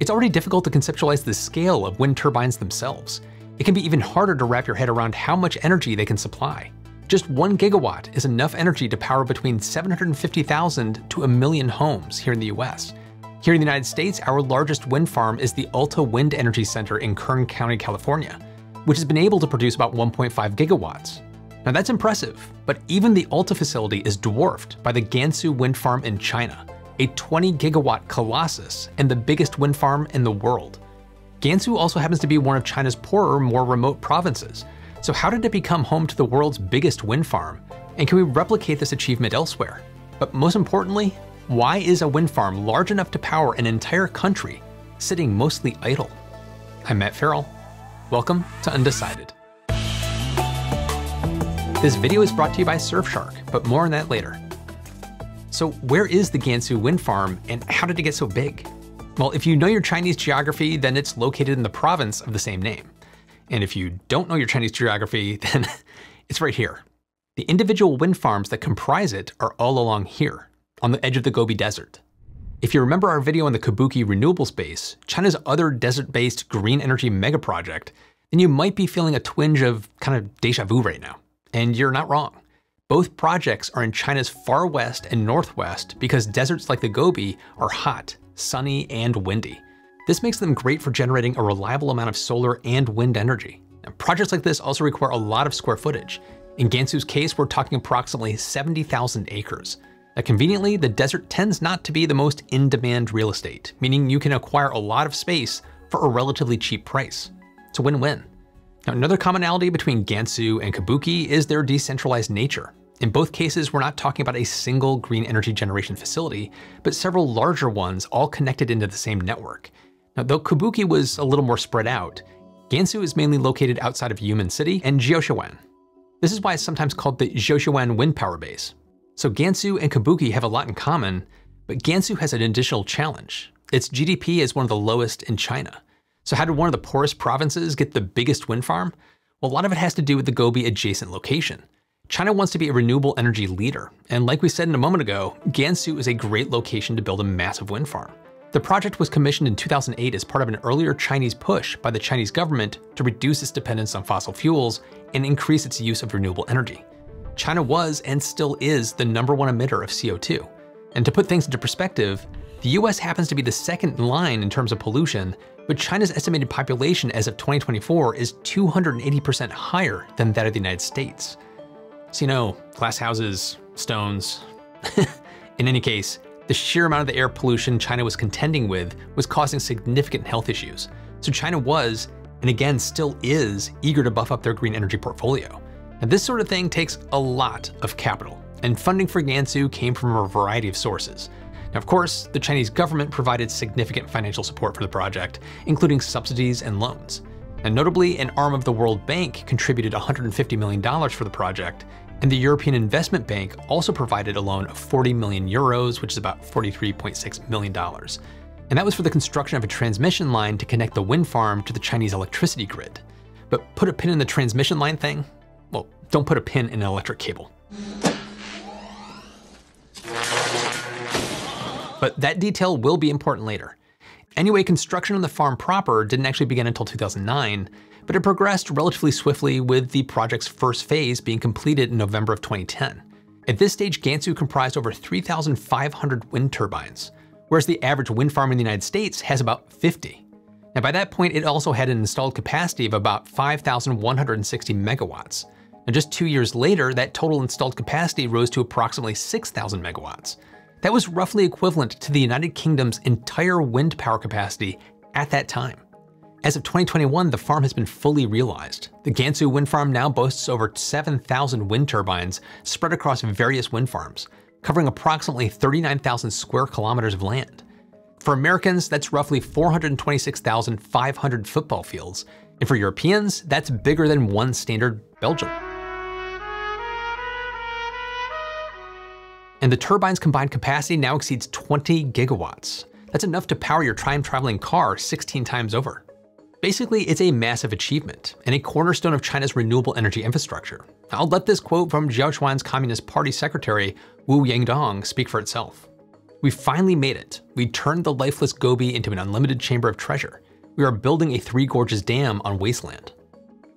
It's already difficult to conceptualize the scale of wind turbines themselves. It can be even harder to wrap your head around how much energy they can supply. Just one gigawatt is enough energy to power between 750,000 to a million homes here in the US. Here in the United States, our largest wind farm is the Alta Wind Energy Center in Kern County, California, which has been able to produce about 1.5 gigawatts. Now that's impressive, but even the Alta facility is dwarfed by the Gansu wind farm in China, a 20 gigawatt colossus and the biggest wind farm in the world. Gansu also happens to be one of China's poorer, more remote provinces. So how did it become home to the world's biggest wind farm? And can we replicate this achievement elsewhere? But most importantly, why is a wind farm large enough to power an entire country sitting mostly idle? I'm Matt Ferrell. Welcome to Undecided. This video is brought to you by Surfshark, but more on that later. So where is the Gansu wind farm and how did it get so big? Well, if you know your Chinese geography, then it's located in the province of the same name. And if you don't know your Chinese geography, then it's right here. The individual wind farms that comprise it are all along here, on the edge of the Gobi Desert. If you remember our video on the Kubuqi renewable space, China's other desert-based green energy megaproject, then you might be feeling a twinge of kind of deja vu right now. And you're not wrong. Both projects are in China's far west and northwest because deserts like the Gobi are hot, sunny, and windy. This makes them great for generating a reliable amount of solar and wind energy. Now, projects like this also require a lot of square footage. In Gansu's case, we're talking approximately 70,000 acres. Now, conveniently, the desert tends not to be the most in-demand real estate, meaning you can acquire a lot of space for a relatively cheap price. It's a win-win. Now, another commonality between Gansu and Kubuqi is their decentralized nature. In both cases, we're not talking about a single green energy generation facility, but several larger ones all connected into the same network. Now, though Kubuqi was a little more spread out, Gansu is mainly located outside of Yumen City and Jiuquan. This is why it's sometimes called the Jiuquan Wind Power Base. So Gansu and Kubuqi have a lot in common, but Gansu has an additional challenge. Its GDP is one of the lowest in China. So how did one of the poorest provinces get the biggest wind farm? Well, a lot of it has to do with the Gobi adjacent location. China wants to be a renewable energy leader, and like we said in a moment ago, Gansu is a great location to build a massive wind farm. The project was commissioned in 2008 as part of an earlier Chinese push by the Chinese government to reduce its dependence on fossil fuels and increase its use of renewable energy. China was and still is the number one emitter of CO2. And to put things into perspective, the US happens to be the second in line in terms of pollution, but China's estimated population as of 2024 is 280% higher than that of the United States. So, you know, glass houses, stones. in any case, the sheer amount of the air pollution China was contending with was causing significant health issues. So China was, and again still is, eager to buff up their green energy portfolio. And this sort of thing takes a lot of capital, and funding for Gansu came from a variety of sources. Now, of course, the Chinese government provided significant financial support for the project, including subsidies and loans. And notably, an arm of the World Bank contributed $150 million for the project, and the European Investment Bank also provided a loan of 40 million euros, which is about $43.6 million. And that was for the construction of a transmission line to connect the wind farm to the Chinese electricity grid. But put a pin in the transmission line thing? Well, don't put a pin in an electric cable. but that detail will be important later. Anyway, construction on the farm proper didn't actually begin until 2009, but it progressed relatively swiftly with the project's first phase being completed in November of 2010. At this stage, Gansu comprised over 3,500 wind turbines, whereas the average wind farm in the United States has about 50. Now by that point, it also had an installed capacity of about 5,160 megawatts. And just two years later, that total installed capacity rose to approximately 6,000 megawatts. That was roughly equivalent to the United Kingdom's entire wind power capacity at that time. As of 2021, the farm has been fully realized. The Gansu wind farm now boasts over 7,000 wind turbines spread across various wind farms, covering approximately 39,000 square kilometers of land. For Americans, that's roughly 426,500 football fields, and for Europeans, that's bigger than one standard Belgium. And the turbine's combined capacity now exceeds 20 gigawatts. That's enough to power your time-traveling car 16 times over. Basically, it's a massive achievement and a cornerstone of China's renewable energy infrastructure. I'll let this quote from Jiuquan's Communist Party secretary Wu Yangdong speak for itself. We finally made it. We turned the lifeless Gobi into an unlimited chamber of treasure. We are building a Three Gorges Dam on wasteland.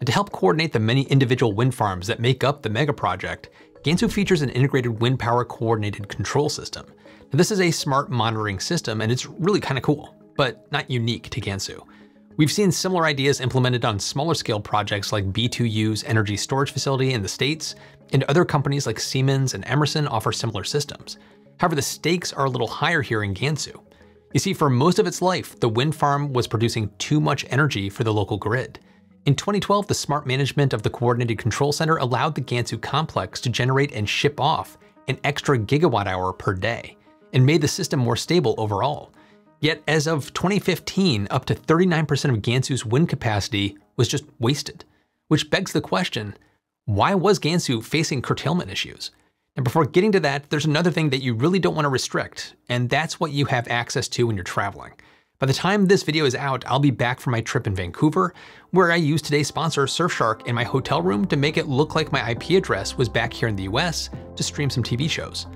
And to help coordinate the many individual wind farms that make up the mega project, Gansu features an integrated wind power coordinated control system. Now, this is a smart monitoring system and it's really kind of cool, but not unique to Gansu. We've seen similar ideas implemented on smaller scale projects like B2U's energy storage facility in the States, and other companies like Siemens and Emerson offer similar systems. However, the stakes are a little higher here in Gansu. You see, for most of its life, the wind farm was producing too much energy for the local grid. In 2012, the smart management of the Coordinated Control Center allowed the Gansu complex to generate and ship off an extra gigawatt hour per day, and made the system more stable overall. Yet as of 2015, up to 39% of Gansu's wind capacity was just wasted. Which begs the question, why was Gansu facing curtailment issues? And before getting to that, there's another thing that you really don't want to restrict, and that's what you have access to when you're traveling. By the time this video is out, I'll be back from my trip in Vancouver, where I used today's sponsor Surfshark in my hotel room to make it look like my IP address was back here in the US to stream some TV shows.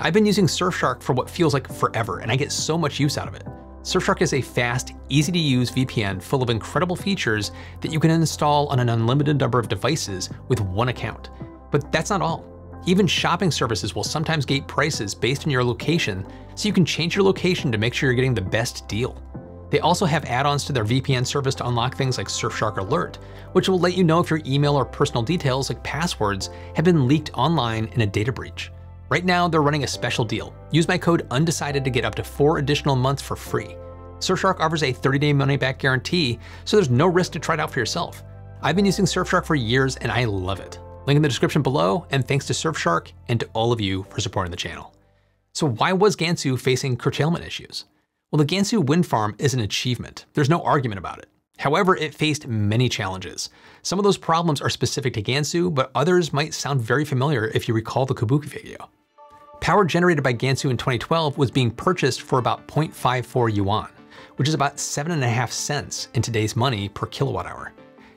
I've been using Surfshark for what feels like forever, and I get so much use out of it. Surfshark is a fast, easy to use VPN full of incredible features that you can install on an unlimited number of devices with one account. But that's not all. Even shopping services will sometimes gate prices based on your location, so you can change your location to make sure you're getting the best deal. They also have add-ons to their VPN service to unlock things like Surfshark Alert, which will let you know if your email or personal details like passwords have been leaked online in a data breach. Right now, they're running a special deal. Use my code UNDECIDED to get up to four additional months for free. Surfshark offers a 30-day money-back guarantee, so there's no risk to try it out for yourself. I've been using Surfshark for years and I love it. Link in the description below, and thanks to Surfshark and to all of you for supporting the channel. So why was Gansu facing curtailment issues? Well, the Gansu wind farm is an achievement. There's no argument about it. However, it faced many challenges. Some of those problems are specific to Gansu, but others might sound very familiar if you recall the Kubuqi video. Power generated by Gansu in 2012 was being purchased for about 0.54 yuan, which is about 7.5 cents in today's money per kilowatt hour.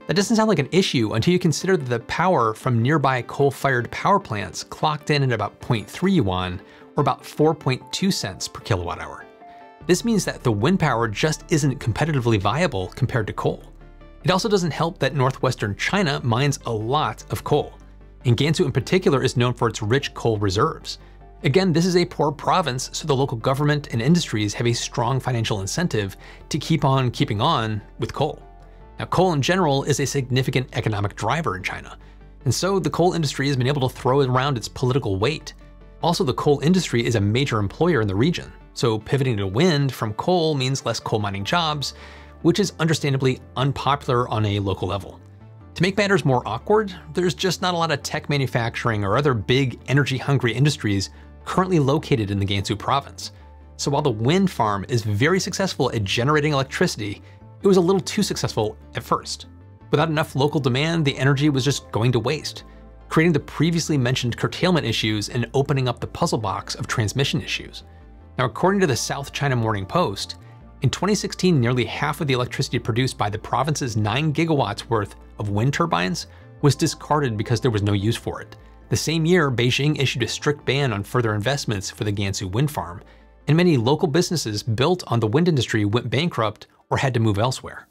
That doesn't sound like an issue until you consider that the power from nearby coal-fired power plants clocked in at about 0.3 yuan, or about 4.2 cents per kilowatt hour. This means that the wind power just isn't competitively viable compared to coal. It also doesn't help that northwestern China mines a lot of coal, and Gansu in particular is known for its rich coal reserves. Again, this is a poor province, so the local government and industries have a strong financial incentive to keep on keeping on with coal. Now, coal in general is a significant economic driver in China, and so the coal industry has been able to throw around its political weight. Also, the coal industry is a major employer in the region, so pivoting to wind from coal means less coal mining jobs, which is understandably unpopular on a local level. To make matters more awkward, there's just not a lot of tech manufacturing or other big energy-hungry industries currently located in the Gansu province. So while the wind farm is very successful at generating electricity, it was a little too successful at first. Without enough local demand, the energy was just going to waste, creating the previously mentioned curtailment issues and opening up the puzzle box of transmission issues. Now, according to the South China Morning Post, in 2016, nearly half of the electricity produced by the province's 9 gigawatts worth of wind turbines was discarded because there was no use for it. The same year, Beijing issued a strict ban on further investments for the Gansu wind farm, and many local businesses built on the wind industry went bankrupt or had to move elsewhere.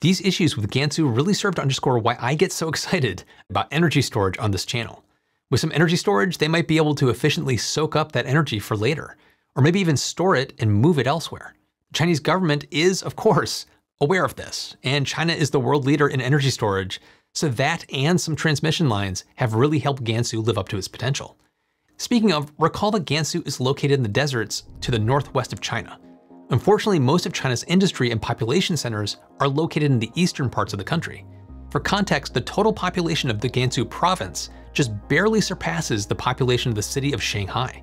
These issues with Gansu really serve to underscore why I get so excited about energy storage on this channel. With some energy storage, they might be able to efficiently soak up that energy for later, or maybe even store it and move it elsewhere. The Chinese government is, of course, aware of this, and China is the world leader in energy storage, so that and some transmission lines have really helped Gansu live up to its potential. Speaking of, recall that Gansu is located in the deserts to the northwest of China, Unfortunately, most of China's industry and population centers are located in the eastern parts of the country. For context, the total population of the Gansu province just barely surpasses the population of the city of Shanghai.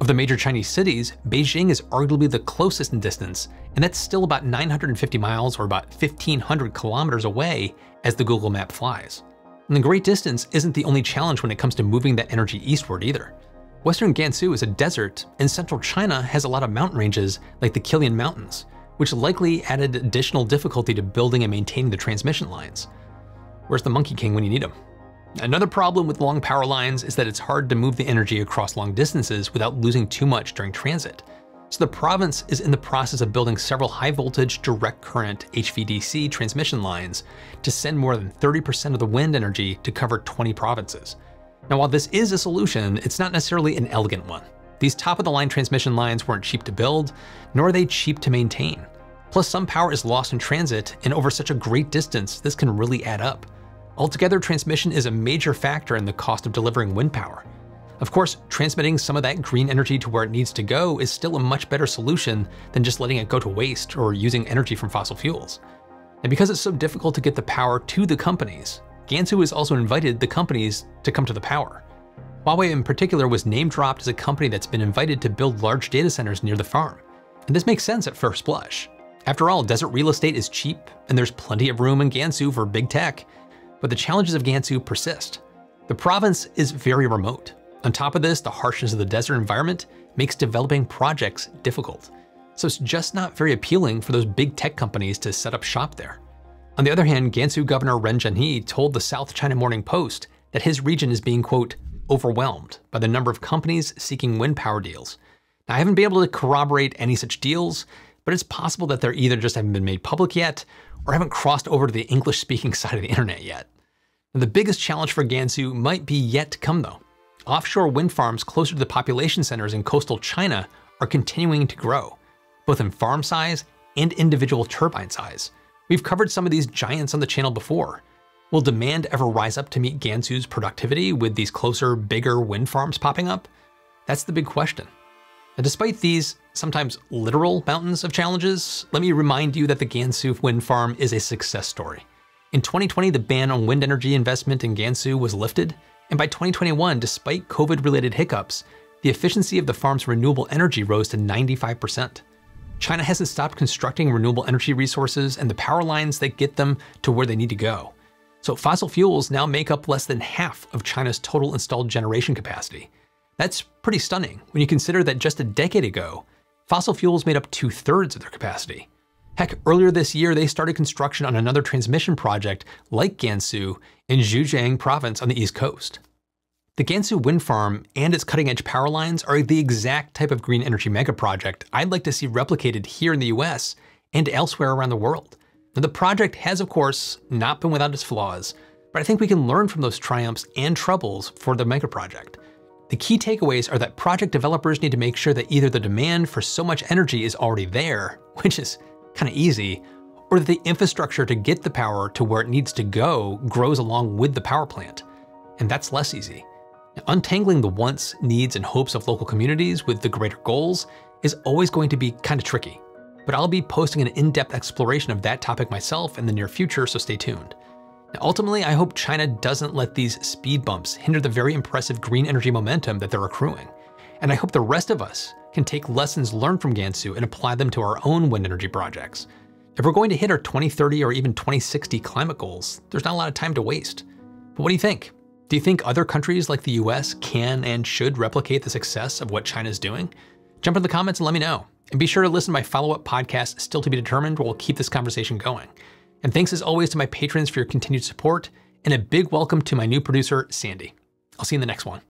Of the major Chinese cities, Beijing is arguably the closest in distance, and that's still about 950 miles or about 1500 kilometers away as the Google map flies. And the great distance isn't the only challenge when it comes to moving that energy eastward either. Western Gansu is a desert, and central China has a lot of mountain ranges like the Qilian Mountains, which likely added additional difficulty to building and maintaining the transmission lines. Where's the Monkey King when you need him? Another problem with long power lines is that it's hard to move the energy across long distances without losing too much during transit. So the province is in the process of building several high voltage direct current HVDC transmission lines to send more than 30% of the wind energy to cover 20 provinces. Now, while this is a solution, it's not necessarily an elegant one. These top of the line transmission lines weren't cheap to build, nor are they cheap to maintain. Plus, some power is lost in transit, and over such a great distance, this can really add up. Altogether, transmission is a major factor in the cost of delivering wind power. Of course, transmitting some of that green energy to where it needs to go is still a much better solution than just letting it go to waste or using energy from fossil fuels. And because it's so difficult to get the power to the companies, Gansu has also invited the companies to come to the power. Huawei in particular was name dropped as a company that's been invited to build large data centers near the farm. And this makes sense at first blush. After all, desert real estate is cheap, and there's plenty of room in Gansu for big tech. But the challenges of Gansu persist. The province is very remote, on top of this, the harshness of the desert environment makes developing projects difficult. So it's just not very appealing for those big tech companies to set up shop there. On the other hand, Gansu Governor Ren Zhenhe told the South China Morning Post that his region is being, quote, overwhelmed by the number of companies seeking wind power deals. Now, I haven't been able to corroborate any such deals, but it's possible that they're either just haven't been made public yet or haven't crossed over to the English speaking side of the internet yet. Now, the biggest challenge for Gansu might be yet to come though offshore wind farms closer to the population centers in coastal China are continuing to grow, both in farm size and individual turbine size. We've covered some of these giants on the channel before. Will demand ever rise up to meet Gansu's productivity with these closer, bigger wind farms popping up? That's the big question. And despite these sometimes literal mountains of challenges, let me remind you that the Gansu wind farm is a success story. In 2020, the ban on wind energy investment in Gansu was lifted, and by 2021, despite COVID related hiccups, the efficiency of the farm's renewable energy rose to 95%. China hasn't stopped constructing renewable energy resources and the power lines that get them to where they need to go. So fossil fuels now make up less than half of China's total installed generation capacity. That's pretty stunning when you consider that just a decade ago, fossil fuels made up two thirds of their capacity. Heck, earlier this year, they started construction on another transmission project like Gansu in Zhejiang province on the east coast. The Gansu wind farm and its cutting edge power lines are the exact type of green energy mega project I'd like to see replicated here in the US and elsewhere around the world. Now, the project has, of course, not been without its flaws, but I think we can learn from those triumphs and troubles for the mega project. The key takeaways are that project developers need to make sure that either the demand for so much energy is already there, which is kind of easy, or that the infrastructure to get the power to where it needs to go grows along with the power plant. And that's less easy. Untangling the wants, needs, and hopes of local communities with the greater goals is always going to be kind of tricky. But I'll be posting an in-depth exploration of that topic myself in the near future, so stay tuned. Now, ultimately, I hope China doesn't let these speed bumps hinder the very impressive green energy momentum that they're accruing. And I hope the rest of us can take lessons learned from Gansu and apply them to our own wind energy projects. If we're going to hit our 2030 or even 2060 climate goals, there's not a lot of time to waste. But what do you think? Do you think other countries like the US can and should replicate the success of what China's doing? Jump in the comments and let me know. And be sure to listen to my follow-up podcast, Still to be Determined, where we'll keep this conversation going. And thanks as always to my patrons for your continued support, and a big welcome to my new producer, Sandy. I'll see you in the next one.